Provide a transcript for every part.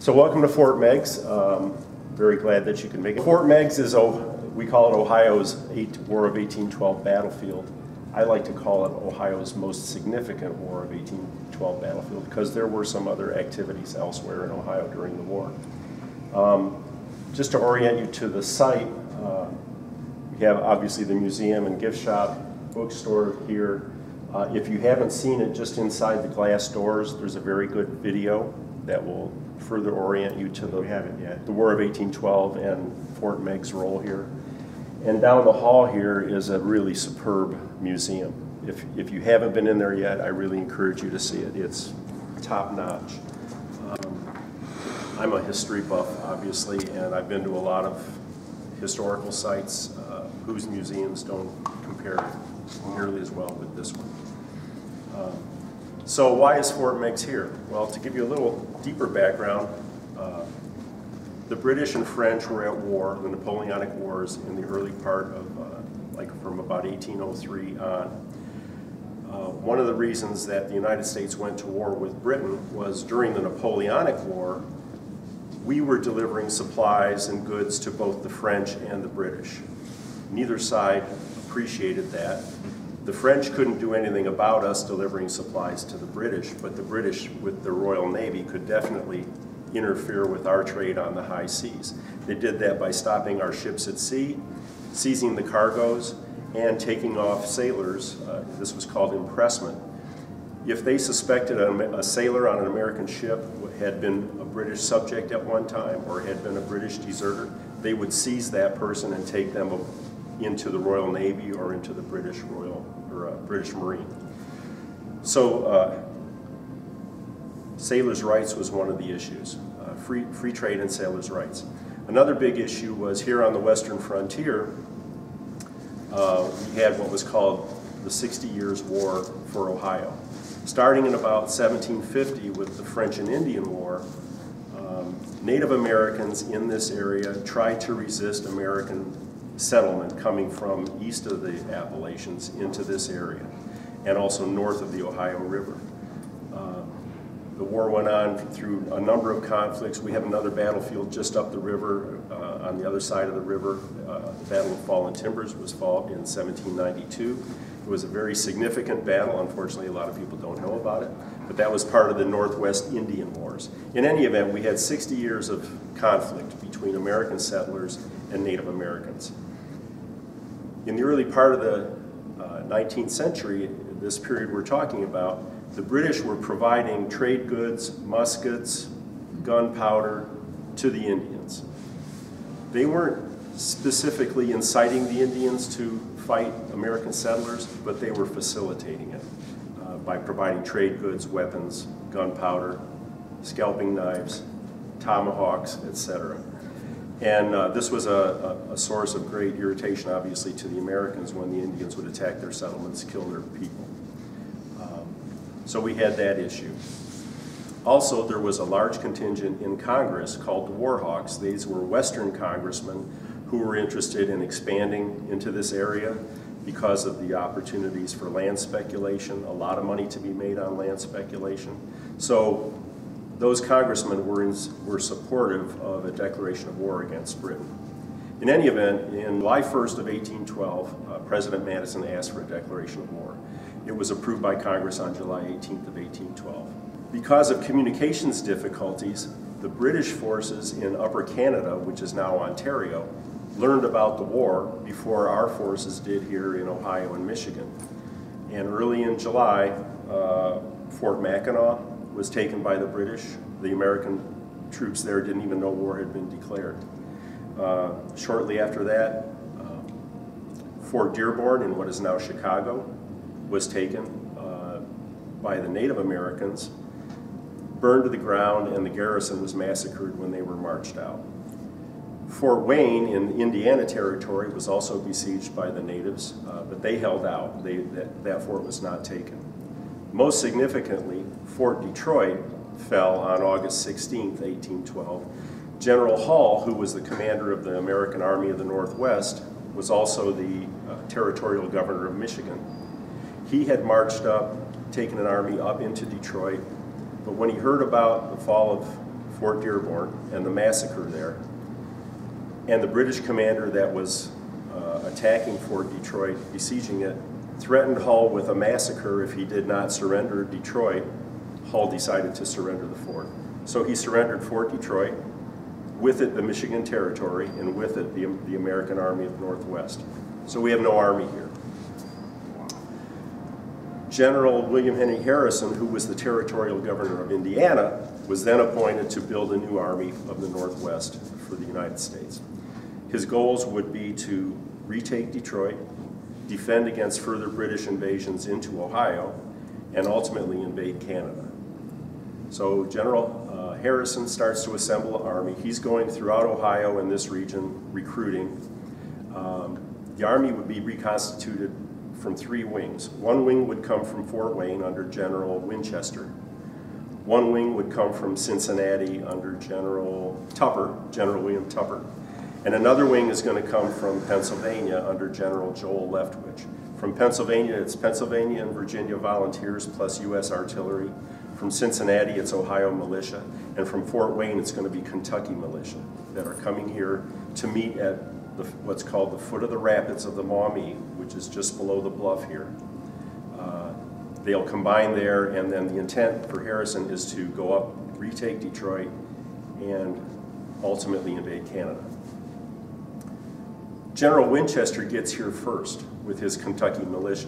So welcome to Fort Meigs. Um, very glad that you can make it. Fort Meigs is, we call it Ohio's eight, War of 1812 battlefield. I like to call it Ohio's most significant War of 1812 battlefield because there were some other activities elsewhere in Ohio during the war. Um, just to orient you to the site, uh, we have obviously the museum and gift shop, bookstore here. Uh, if you haven't seen it just inside the glass doors, there's a very good video that will further orient you to the, We haven't yet. the War of 1812 and Fort Meigs' role here. And down the hall here is a really superb museum. If, if you haven't been in there yet, I really encourage you to see it. It's top notch. Um, I'm a history buff, obviously, and I've been to a lot of historical sites uh, whose museums don't compare nearly as well with this one. Um, so why is Fort Meigs here? Well, to give you a little deeper background, uh, the British and French were at war, the Napoleonic Wars, in the early part of, uh, like from about 1803 on. Uh, one of the reasons that the United States went to war with Britain was during the Napoleonic War, we were delivering supplies and goods to both the French and the British. Neither side appreciated that. The French couldn't do anything about us delivering supplies to the British, but the British, with the Royal Navy, could definitely interfere with our trade on the high seas. They did that by stopping our ships at sea, seizing the cargoes, and taking off sailors. Uh, this was called impressment. If they suspected a, a sailor on an American ship had been a British subject at one time or had been a British deserter, they would seize that person and take them into the Royal Navy or into the British Royal or uh, British Marine. So uh, sailors' rights was one of the issues, uh, free, free trade and sailors' rights. Another big issue was here on the western frontier, uh, we had what was called the 60 Years' War for Ohio. Starting in about 1750 with the French and Indian War, um, Native Americans in this area tried to resist American settlement coming from east of the Appalachians into this area and also north of the Ohio River. Uh, the war went on through a number of conflicts. We have another battlefield just up the river, uh, on the other side of the river. Uh, the Battle of Fallen Timbers was fought in 1792. It was a very significant battle. Unfortunately, a lot of people don't know about it. But that was part of the Northwest Indian Wars. In any event, we had 60 years of conflict between American settlers and Native Americans. In the early part of the uh, 19th century, this period we're talking about, the British were providing trade goods, muskets, gunpowder to the Indians. They weren't specifically inciting the Indians to fight American settlers, but they were facilitating it uh, by providing trade goods, weapons, gunpowder, scalping knives, tomahawks, etc. And uh, this was a, a, source of great irritation, obviously, to the Americans when the Indians would attack their settlements, kill their people. Um, so we had that issue. Also, there was a large contingent in Congress called the Warhawks. These were Western congressmen who were interested in expanding into this area because of the opportunities for land speculation, a lot of money to be made on land speculation. So those congressmen were, in, were supportive of a declaration of war against Britain. In any event, in July 1st of 1812, uh, President Madison asked for a declaration of war. It was approved by Congress on July 18th of 1812. Because of communications difficulties, the British forces in Upper Canada, which is now Ontario, learned about the war before our forces did here in Ohio and Michigan. And early in July, uh, Fort Mackinac was taken by the British. The American troops there didn't even know war had been declared. Uh, shortly after that, uh, Fort Dearborn in what is now Chicago was taken uh, by the Native Americans, burned to the ground, and the garrison was massacred when they were marched out. Fort Wayne in Indiana Territory was also besieged by the natives, uh, but they held out. They, that, that fort was not taken. Most significantly, Fort Detroit fell on August 16, 1812. General Hull, who was the commander of the American Army of the Northwest, was also the uh, territorial governor of Michigan. He had marched up, taken an army up into Detroit, but when he heard about the fall of Fort Dearborn, and the massacre there. And the British commander that was uh, attacking Fort Detroit, besieging it, threatened Hull with a massacre if he did not surrender Detroit. Hull decided to surrender the fort. So he surrendered Fort Detroit, with it the Michigan Territory, and with it the, the American Army of Northwest. So we have no army here. General William Henry Harrison, who was the territorial governor of Indiana, was then appointed to build a new army of the Northwest for the United States. His goals would be to retake Detroit, defend against further British invasions into Ohio, and ultimately invade Canada. So General uh, Harrison starts to assemble an army. He's going throughout Ohio and this region recruiting. Um, the army would be reconstituted from three wings. One wing would come from Fort Wayne under General Winchester. One wing would come from Cincinnati under General Tupper, General William Tupper. And another wing is going to come from Pennsylvania under General Joel Leftwich. From Pennsylvania, it's Pennsylvania and Virginia volunteers plus U.S. artillery. From Cincinnati, it's Ohio militia. And from Fort Wayne, it's going to be Kentucky militia that are coming here to meet at the, what's called the foot of the rapids of the Maumee, which is just below the bluff here. Uh, they'll combine there, and then the intent for Harrison is to go up, retake Detroit, and ultimately invade Canada. General Winchester gets here first with his Kentucky militia.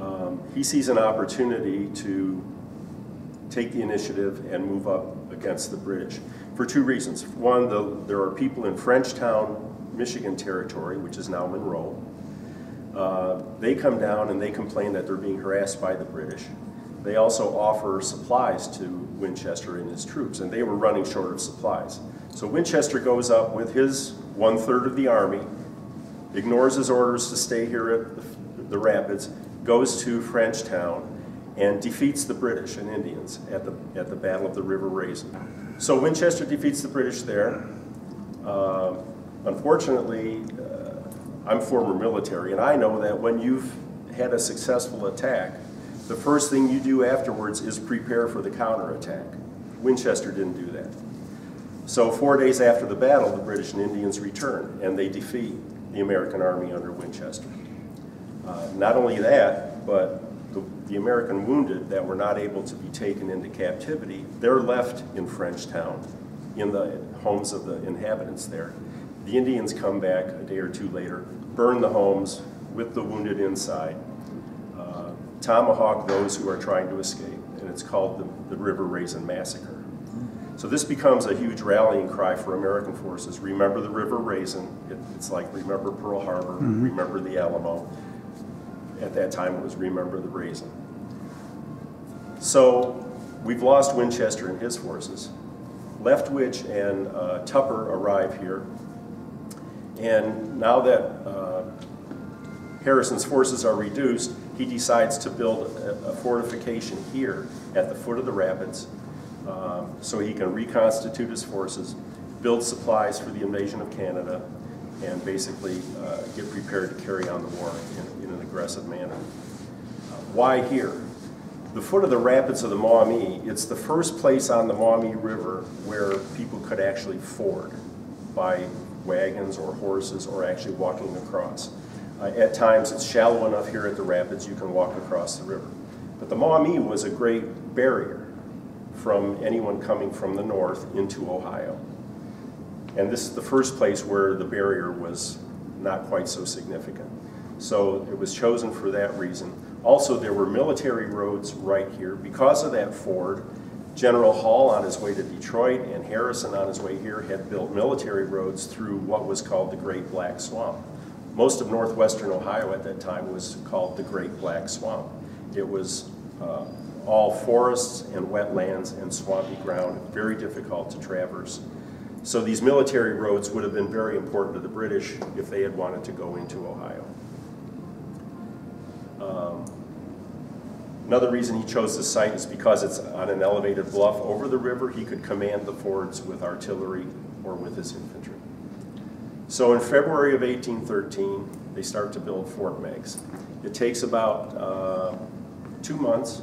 Um, he sees an opportunity to take the initiative and move up against the British for two reasons. One, the, there are people in Frenchtown, Michigan Territory, which is now Monroe. Uh, they come down and they complain that they're being harassed by the British. They also offer supplies to Winchester and his troops, and they were running short of supplies. So Winchester goes up with his one third of the army, ignores his orders to stay here at the, the Rapids, goes to Frenchtown, and defeats the British and Indians at the, at the Battle of the River Raisin. So Winchester defeats the British there. Uh, unfortunately, uh, I'm former military, and I know that when you've had a successful attack, the first thing you do afterwards is prepare for the counterattack. Winchester didn't do that. So four days after the battle, the British and Indians return, and they defeat the American army under Winchester. Uh, not only that, but the, the, American wounded that were not able to be taken into captivity, they're left in Frenchtown, in the homes of the inhabitants there. The Indians come back a day or two later, burn the homes with the wounded inside, uh, tomahawk those who are trying to escape, and it's called the, the River Raisin Massacre. So this becomes a huge rallying cry for American forces. Remember the River Raisin. It, it's like remember Pearl Harbor, mm -hmm. remember the Alamo. At that time it was remember the Raisin. So we've lost Winchester and his forces. Leftwich and uh, Tupper arrive here and now that uh, Harrison's forces are reduced, he decides to build a, a fortification here at the foot of the rapids um, so he can reconstitute his forces, build supplies for the invasion of Canada, and basically uh, get prepared to carry on the war in, in an aggressive manner. Uh, why here? The foot of the rapids of the Maumee, it's the first place on the Maumee River where people could actually ford by wagons or horses or actually walking across. Uh, at times it's shallow enough here at the rapids you can walk across the river. But the Maumee was a great barrier from anyone coming from the north into Ohio. And this is the first place where the barrier was not quite so significant. So it was chosen for that reason. Also, there were military roads right here. Because of that ford, General Hull on his way to Detroit and Harrison on his way here had built military roads through what was called the Great Black Swamp. Most of northwestern Ohio at that time was called the Great Black Swamp. It was uh, all forests and wetlands and swampy ground, very difficult to traverse. So these military roads would have been very important to the British if they had wanted to go into Ohio. Um, Another reason he chose this site is because it's on an elevated bluff over the river. He could command the fords with artillery or with his infantry. So in February of 1813, they start to build Fort Meigs. It takes about uh, two months.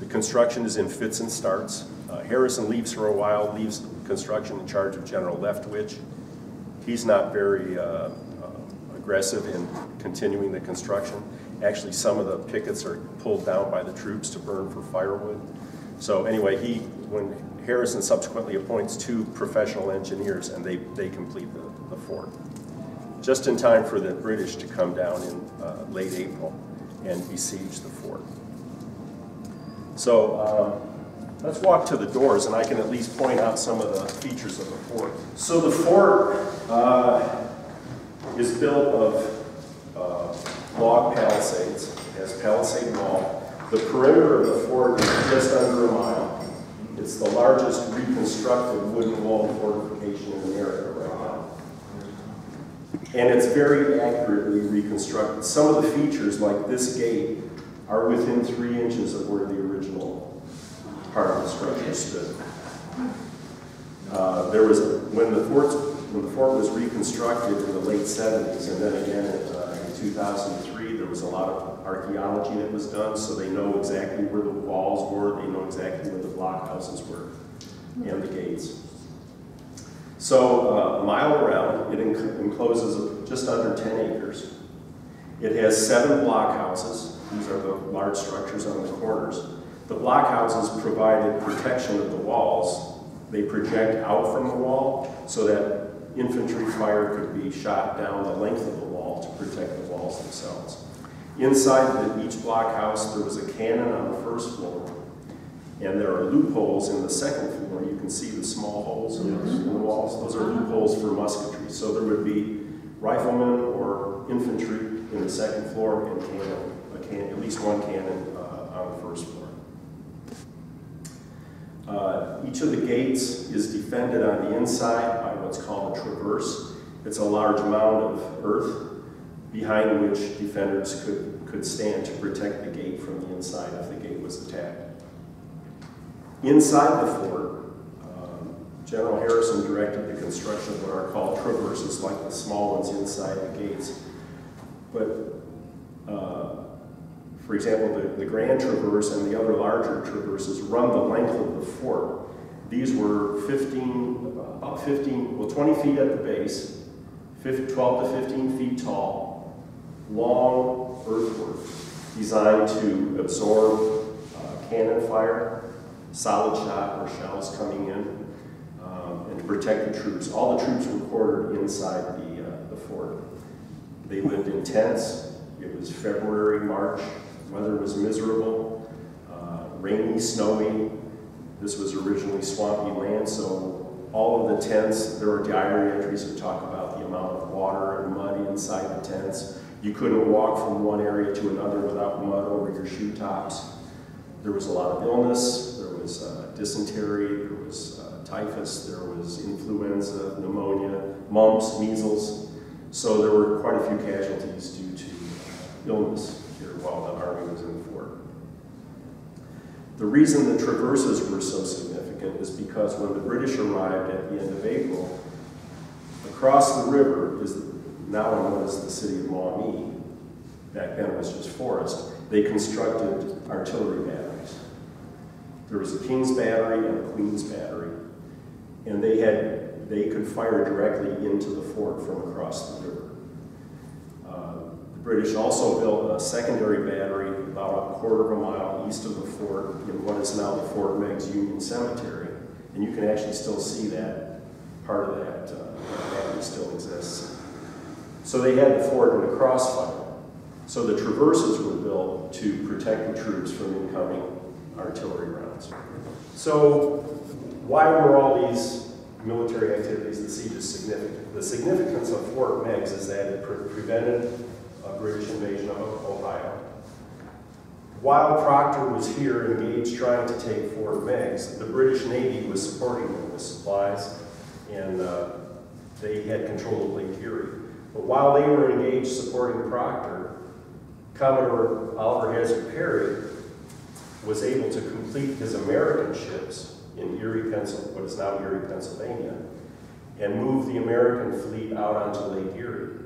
The construction is in fits and starts. Uh, Harrison leaves for a while, leaves construction in charge of General Leftwich. He's not very uh, uh, aggressive in continuing the construction. Actually, some of the pickets are pulled down by the troops to burn for firewood. So anyway, he, when Harrison subsequently appoints two professional engineers and they, they complete the, the fort. Just in time for the British to come down in uh, late April and besiege the fort. So um, let's walk to the doors and I can at least point out some of the features of the fort. So the fort uh, is built of uh, log palisades. It has palisade wall. The perimeter of the fort is just under a mile. It's the largest reconstructed wooden wall fortification in America right now. And it's very accurately reconstructed. Some of the features, like this gate, are within three inches of where the original part of the structure stood. Uh, there was, when the fort, when the fort was reconstructed in the late 70s, and then again uh, in 2003, there was a lot of archaeology that was done, so they know exactly where the walls were, they know exactly where the blockhouses were, and the gates. So uh, a mile around, it enc encloses just under 10 acres. It has seven blockhouses. These are the large structures on the corners. The blockhouses provided protection of the walls. They project out from the wall so that infantry fire could be shot down the length of the wall to protect the walls themselves. Inside the, each blockhouse, there was a cannon on the first floor, and there are loopholes in the second floor. You can see the small holes in, in the mm-hmm. walls. Those are loopholes for musketry. So there would be riflemen or infantry in the second floor and cannon, at least one cannon uh, on the first floor. Uh, each of the gates is defended on the inside by what's called a traverse. It's a large mound of earth behind which defenders could, could stand to protect the gate from the inside if the gate was attacked. Inside the fort, um, General Harrison directed the construction of what are called traverses, like the small ones inside the gates. But, uh, for example, the, the Grand Traverse and the other larger traverses run the length of the fort. These were 15, about 15, well, 20 feet at the base, 12 to 15 feet tall, long earthwork designed to absorb uh, cannon fire solid shot or shells coming in, um, and to protect the troops. All the troops were quartered inside the, uh, the fort. They lived in tents. It was February, March. Weather was miserable, uh, rainy, snowy. This was originally swampy land, so all of the tents, there were diary entries that talk about the amount of water and mud inside the tents. You couldn't walk from one area to another without mud over your shoe tops. There was a lot of illness, there was uh, dysentery, there was uh, typhus, there was influenza, pneumonia, mumps, measles. So there were quite a few casualties due to uh, illness here while the army was in the fort. The reason the traverses were so significant is because when the British arrived at the end of April, across the river is now known as the city of Maumee. Back then it was just forest. They constructed artillery batteries. There was a King's battery and a Queen's battery, and they had they could fire directly into the fort from across the river. Uh, the British also built a secondary battery about a quarter of a mile east of the fort in what is now the Fort Meigs Union Cemetery, and you can actually still see that part of that uh, battery still exists. So they had the fort in a crossfire. So the traverses were built to protect the troops from incoming artillery rounds. So why were all these military activities at sieges significant? The significance of Fort Meigs is that it pre prevented a British invasion of Ohio. While Proctor was here engaged trying to take Fort Meigs, the British Navy was supporting them with supplies, and uh, they had control of Lake Erie. But while they were engaged supporting Proctor, Commodore Oliver Hazard Perry was able to complete his American ships in Erie, Pennsylvania, what is now Erie, Pennsylvania, and moved the American fleet out onto Lake Erie.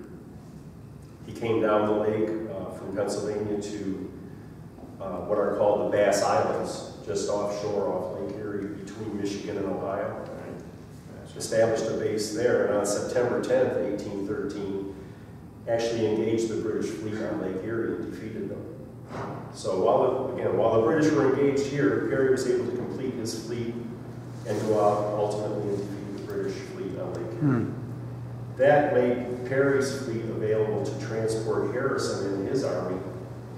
He came down the lake uh, from Pennsylvania to uh, what are called the Bass Islands, just offshore off Lake Erie between Michigan and Ohio. Established a base there, and on September 10th, 1813, actually engaged the British fleet on Lake Erie and defeated them. So while, the- again, while the British were engaged here, Perry was able to complete his fleet and go out ultimately and defeat the British fleet on Lake Erie. That made Perry's fleet available to transport Harrison and his army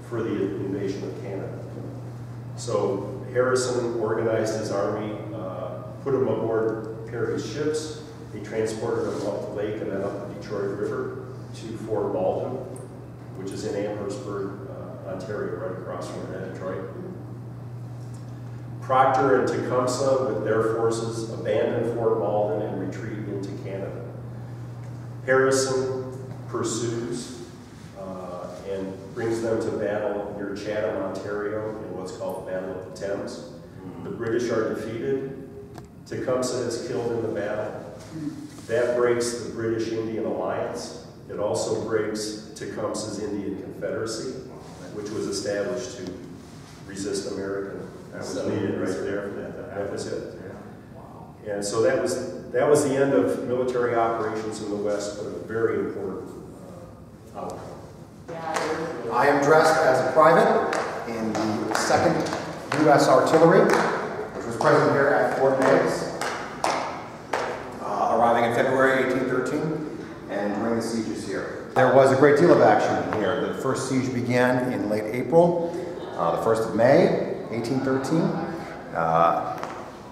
for the invasion of Canada. So Harrison organized his army, uh, put them aboard Perry's ships. He transported them up the lake and then up the Detroit River to Fort Malden, which is in Amherstburg, Ontario, right across from Detroit. Proctor and Tecumseh, with their forces, abandoned Fort Malden and retreat into Canada. Harrison pursues uh, and brings them to battle near Chatham, Ontario, in what's called the Battle of the Thames. The British are defeated. Tecumseh is killed in the battle. That breaks the British-Indian alliance. It also breaks Tecumseh's Indian Confederacy, which was established to resist American. That was needed right there for that. That was it. Yeah. And so that was, that was the end of military operations in the West, but a very important uh, outcome. I am dressed as a private in the 2nd U.S. Artillery, which was present here at Fort Meigs, uh, arriving in February 1813 and during the sieges here. There was a great deal of action here. First siege began in late April, uh, the 1st of May, 1813, uh,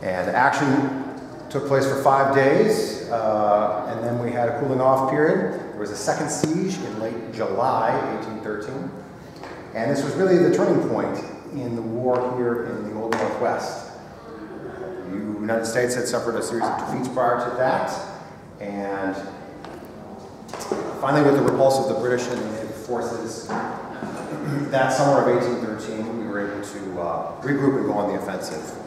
and action took place for five days, uh, and then we had a cooling off period. There was a second siege in late July 1813, and this was really the turning point in the war here in the Old Northwest. The United States had suffered a series of defeats prior to that, and finally, with the repulse of the British and the forces, that summer of 1813, we were able to uh, regroup and go on the offensive.